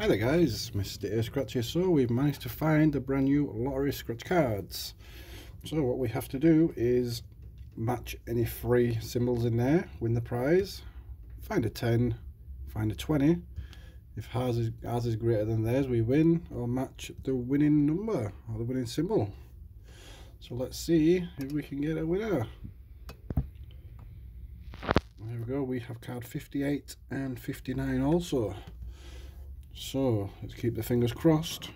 Hi there guys, Mr. A Scratch here. So we've managed to find the brand new lottery scratch cards. So what we have to do is match any three symbols in there, win the prize, find a 10, find a 20. If ours is, ours is greater than theirs, we win, or match the winning number, or the winning symbol. So let's see if we can get a winner. There we go, we have card 58 and 59 also. So let's keep the fingers crossed.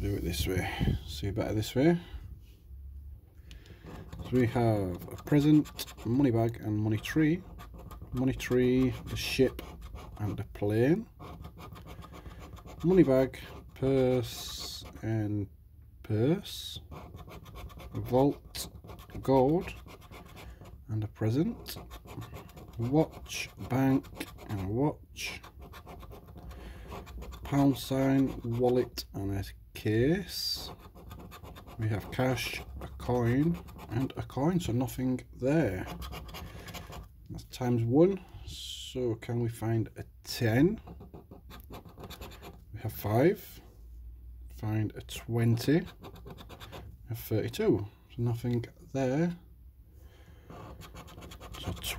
Do it this way. See better this way. So we have a present, money bag, and money tree. Money tree, the ship, and a plane. Money bag, purse, and purse. Vault, gold, and a present watch, bank and watch, pound sign, wallet and a case. We have cash, a coin and a coin, so nothing there. That's times one, so can we find a 10? We have five, find a 20, we have 32, so nothing there.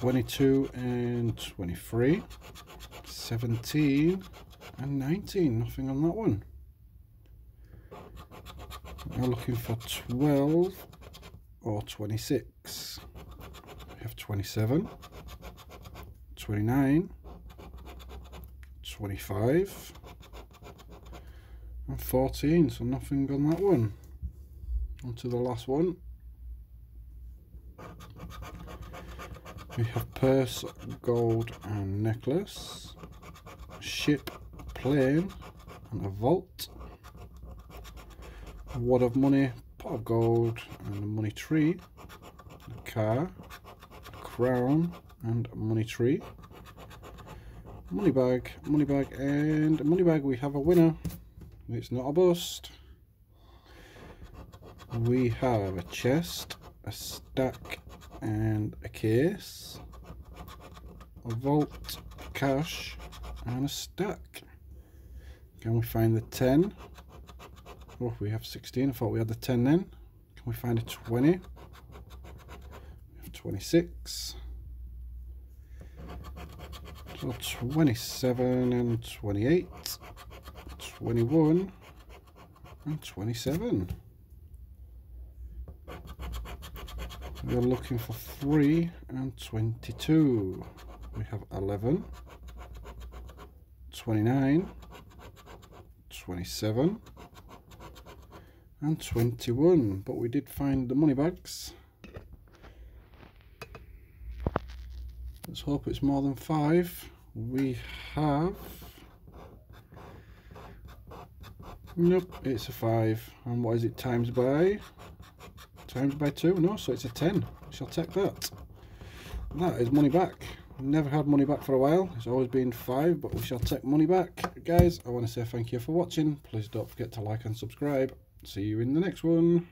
So 22 and 23, 17 and 19, nothing on that one. Now looking for 12 or 26. We have 27, 29, 25 and 14, so nothing on that one. On to the last one. We have purse, gold and necklace, ship, plane and a vault, a wad of money, pot of gold and a money tree, a car, a crown and a money tree, money bag, money bag and money bag. We have a winner. It's not a bust. We have a chest, a stack and a case, a vault, cash, and a stack. Can we find the 10? Oh, we have 16. I thought we had the 10 then. Can we find a 20? We have 26. So 27 and 28, 21 and 27. We're looking for 3 and 22. We have 11, 29, 27 and 21. But we did find the money bags. Let's hope it's more than 5. We have... Nope, it's a 5. And what is it times by? Times by 2 no so it's a 10 I shall take that. That is money back. Never had money back for a while. It's always been 5 but we shall take money back. Guys I want to say thank you for watching. Please don't forget to like and subscribe. See you in the next one